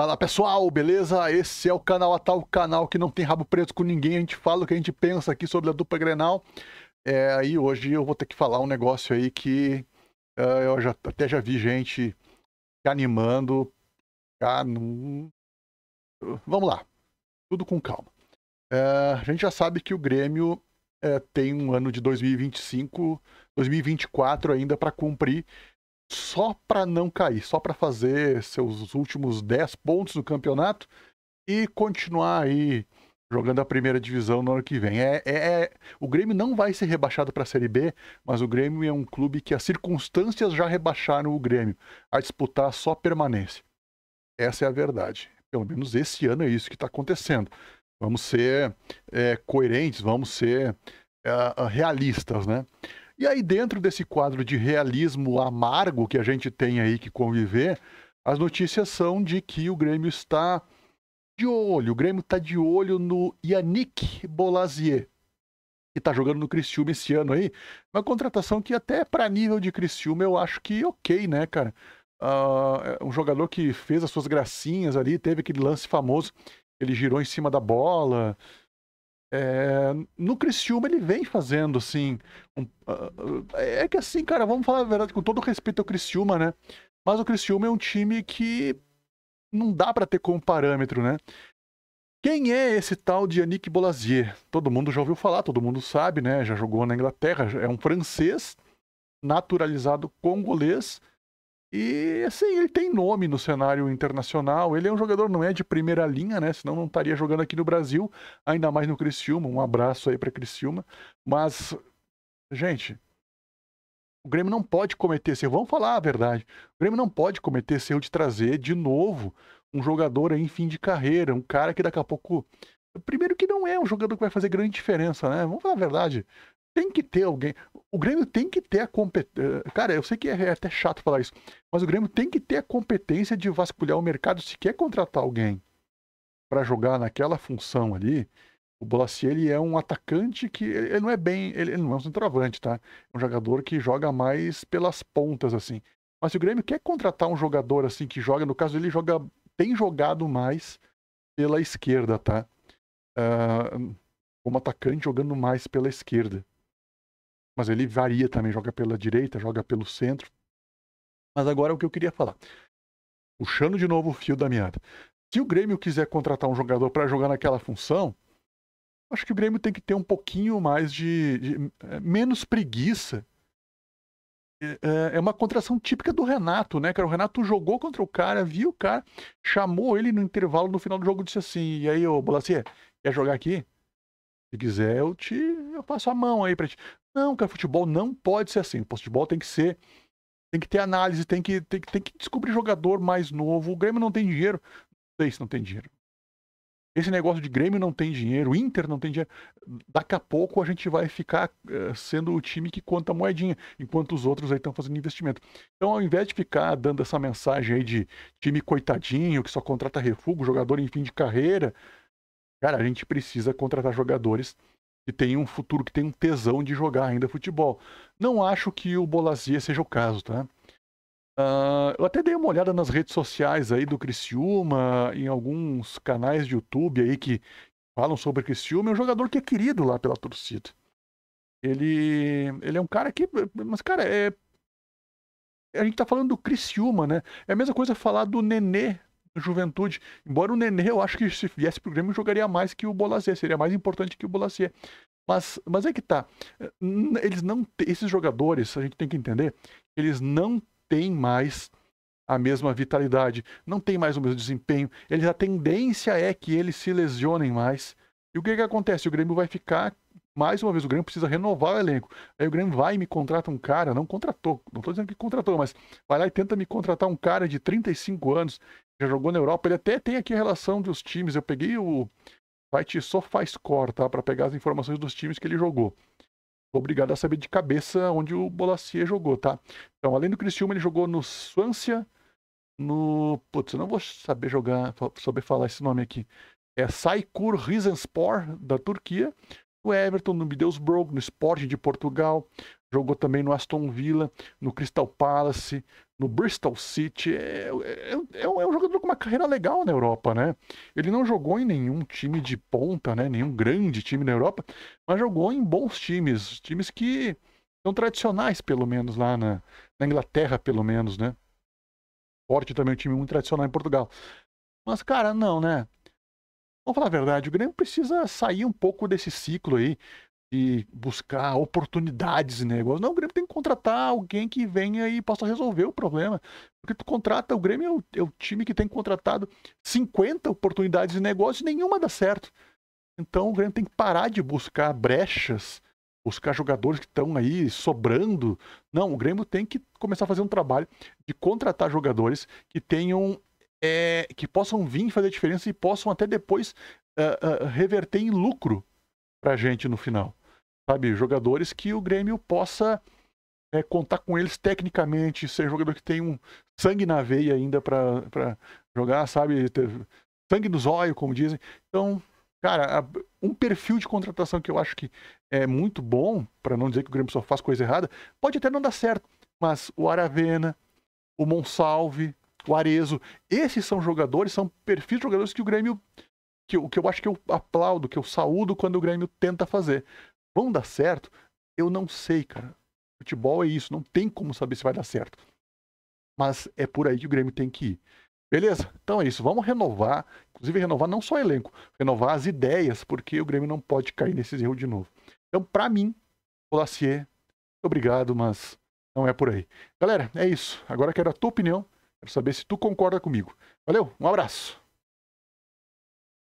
Fala pessoal, beleza? Esse é o canal Atal, canal que não tem rabo preto com ninguém. A gente fala o que a gente pensa aqui sobre a dupla Grenal. É, aí hoje eu vou ter que falar um negócio aí que uh, eu já, até já vi gente animando. Ah, não... Vamos lá, tudo com calma. É, a gente já sabe que o Grêmio é, tem um ano de 2025, 2024 ainda para cumprir só para não cair, só para fazer seus últimos 10 pontos no campeonato e continuar aí jogando a primeira divisão no ano que vem. É, é, é o Grêmio não vai ser rebaixado para a Série B, mas o Grêmio é um clube que as circunstâncias já rebaixaram o Grêmio a disputar só permanência. Essa é a verdade. Pelo menos esse ano é isso que está acontecendo. Vamos ser é, coerentes, vamos ser é, realistas, né? E aí, dentro desse quadro de realismo amargo que a gente tem aí que conviver, as notícias são de que o Grêmio está de olho. O Grêmio está de olho no Yannick Bolazier, que está jogando no Criciúma esse ano aí. Uma contratação que até para nível de Criciúma eu acho que ok, né, cara? Uh, um jogador que fez as suas gracinhas ali, teve aquele lance famoso, ele girou em cima da bola, é, no Criciúma ele vem fazendo, assim. Um, uh, é que assim, cara, vamos falar a verdade, com todo respeito ao Criciúma, né? Mas o Criciúma é um time que não dá para ter como parâmetro, né? Quem é esse tal de Yannick Bolazier? Todo mundo já ouviu falar, todo mundo sabe, né? Já jogou na Inglaterra, é um francês naturalizado congolês e assim, ele tem nome no cenário internacional. Ele é um jogador, não é de primeira linha, né? Senão não estaria jogando aqui no Brasil, ainda mais no Criciúma. Um abraço aí para Criciúma. Mas, gente, o Grêmio não pode cometer esse erro. Vamos falar a verdade. O Grêmio não pode cometer esse erro de trazer de novo um jogador aí em fim de carreira, um cara que daqui a pouco. Primeiro que não é um jogador que vai fazer grande diferença, né? Vamos falar a verdade tem que ter alguém. O Grêmio tem que ter a competência. Cara, eu sei que é até chato falar isso, mas o Grêmio tem que ter a competência de vasculhar o mercado se quer contratar alguém para jogar naquela função ali. O Bolacier ele é um atacante que ele não é bem, ele, não é um centroavante, tá? É um jogador que joga mais pelas pontas assim. Mas se o Grêmio quer contratar um jogador assim que joga, no caso ele joga, tem jogado mais pela esquerda, tá? Uh, como atacante jogando mais pela esquerda mas ele varia também, joga pela direita, joga pelo centro. Mas agora é o que eu queria falar. Puxando de novo o fio da meada. Se o Grêmio quiser contratar um jogador para jogar naquela função, acho que o Grêmio tem que ter um pouquinho mais de, de é, menos preguiça. É, é, é uma contração típica do Renato, né, cara? O Renato jogou contra o cara, viu o cara, chamou ele no intervalo no final do jogo e disse assim: E aí, ô Bolacier, quer jogar aqui? Se quiser, eu te eu passo a mão aí para ti. Não, cara, futebol não pode ser assim. O futebol tem que ser. Tem que ter análise, tem que, tem, tem que descobrir jogador mais novo. O Grêmio não tem dinheiro. Não sei se não tem dinheiro. Esse negócio de Grêmio não tem dinheiro, Inter não tem dinheiro. Daqui a pouco a gente vai ficar uh, sendo o time que conta moedinha, enquanto os outros aí estão fazendo investimento. Então, ao invés de ficar dando essa mensagem aí de time coitadinho, que só contrata refúgio, jogador em fim de carreira, cara, a gente precisa contratar jogadores que tem um futuro, que tem um tesão de jogar ainda futebol. Não acho que o Bolazia seja o caso, tá? Uh, eu até dei uma olhada nas redes sociais aí do Criciúma, em alguns canais de YouTube aí que falam sobre Criciúma. É um jogador que é querido lá pela torcida. Ele, ele é um cara que. Mas, cara, é. A gente tá falando do Criciúma, né? É a mesma coisa falar do Nenê Juventude. Embora o Nenê, eu acho que se viesse pro Grêmio, jogaria mais que o Bolazier, seria mais importante que o Bolazier. Mas, mas é que tá. Eles não. Esses jogadores, a gente tem que entender, eles não têm mais a mesma vitalidade, não tem mais o mesmo desempenho. Eles, a tendência é que eles se lesionem mais. E o que, que acontece? O Grêmio vai ficar. Mais uma vez, o Grêmio precisa renovar o elenco. Aí o Grêmio vai e me contrata um cara, não contratou, não estou dizendo que contratou, mas vai lá e tenta me contratar um cara de 35 anos já jogou na Europa. Ele até tem aqui a relação dos times. Eu peguei o site SofaScore, tá? Para pegar as informações dos times que ele jogou. Obrigado a saber de cabeça onde o Bolacier jogou, tá? Então, além do Criciúma, ele jogou no Swansea, no... Putz, eu não vou saber jogar, saber falar esse nome aqui. É Saykur Rizenspor, da Turquia. No Everton, no Middlesbrough, no Sporting de Portugal. Jogou também no Aston Villa, no Crystal Palace, no Bristol City. É, é, é, um, é, um, jogador com uma carreira legal na Europa, né? Ele não jogou em nenhum time de ponta, né? Nenhum grande time na Europa, mas jogou em bons times, times que são tradicionais, pelo menos, lá na, na Inglaterra, pelo menos, né? Forte também, um time muito tradicional em Portugal. Mas, cara, não, né? Vamos falar a verdade, o Grêmio precisa sair um pouco desse ciclo aí de buscar oportunidades de negócio. Não, o Grêmio tem que contratar alguém que venha e possa resolver o problema. Porque tu contrata, o Grêmio é o, é o time que tem contratado 50 oportunidades de negócio e nenhuma dá certo. Então o Grêmio tem que parar de buscar brechas, buscar jogadores que estão aí sobrando. Não, o Grêmio tem que começar a fazer um trabalho de contratar jogadores que tenham. É, que possam vir fazer diferença e possam até depois uh, uh, reverter em lucro pra gente no final sabe? Jogadores que o Grêmio possa é, contar com eles tecnicamente, ser jogador que tem um sangue na veia ainda para jogar, sabe? Ter sangue nos olhos, como dizem. Então, cara, um perfil de contratação que eu acho que é muito bom, para não dizer que o Grêmio só faz coisa errada, pode até não dar certo, mas o Aravena, o Monsalve, o Arezo, esses são jogadores, são perfis de jogadores que o Grêmio que, que eu acho que eu aplaudo, que eu saúdo quando o Grêmio tenta fazer. Vão dar certo? Eu não sei, cara. Futebol é isso, não tem como saber se vai dar certo. Mas é por aí que o Grêmio tem que ir. Beleza? Então é isso. Vamos renovar, inclusive renovar não só elenco, renovar as ideias, porque o Grêmio não pode cair nesses erros de novo. Então, para mim, Olacier, obrigado, mas não é por aí. Galera, é isso. Agora quero a tua opinião. Quero saber se tu concorda comigo. Valeu, um abraço.